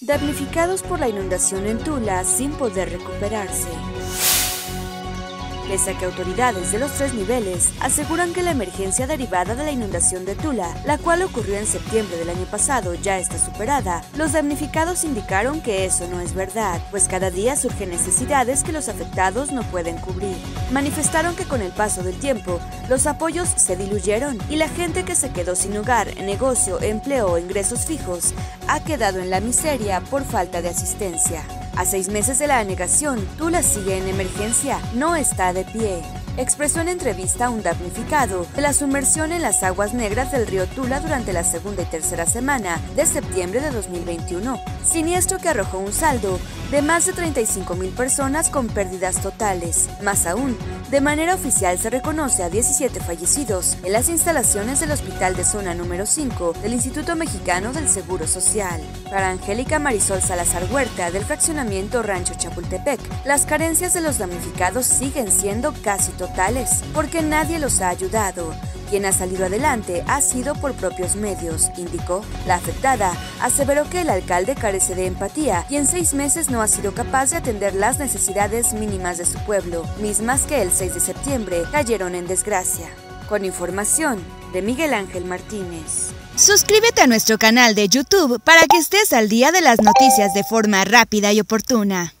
damnificados por la inundación en Tula sin poder recuperarse pese a que autoridades de los tres niveles aseguran que la emergencia derivada de la inundación de Tula, la cual ocurrió en septiembre del año pasado, ya está superada, los damnificados indicaron que eso no es verdad, pues cada día surgen necesidades que los afectados no pueden cubrir. Manifestaron que con el paso del tiempo, los apoyos se diluyeron y la gente que se quedó sin hogar, negocio, empleo o ingresos fijos ha quedado en la miseria por falta de asistencia. A seis meses de la anegación, Tula sigue en emergencia, no está de pie. Expresó en entrevista a un damnificado de la sumersión en las aguas negras del río Tula durante la segunda y tercera semana de septiembre de 2021, siniestro que arrojó un saldo de más de 35 mil personas con pérdidas totales. Más aún, de manera oficial se reconoce a 17 fallecidos en las instalaciones del Hospital de Zona número 5 del Instituto Mexicano del Seguro Social. Para Angélica Marisol Salazar Huerta del fraccionamiento Rancho Chapultepec, las carencias de los damnificados siguen siendo casi totales, porque nadie los ha ayudado quien ha salido adelante ha sido por propios medios, indicó. La afectada aseveró que el alcalde carece de empatía y en seis meses no ha sido capaz de atender las necesidades mínimas de su pueblo, mismas que el 6 de septiembre cayeron en desgracia. Con información de Miguel Ángel Martínez. Suscríbete a nuestro canal de YouTube para que estés al día de las noticias de forma rápida y oportuna.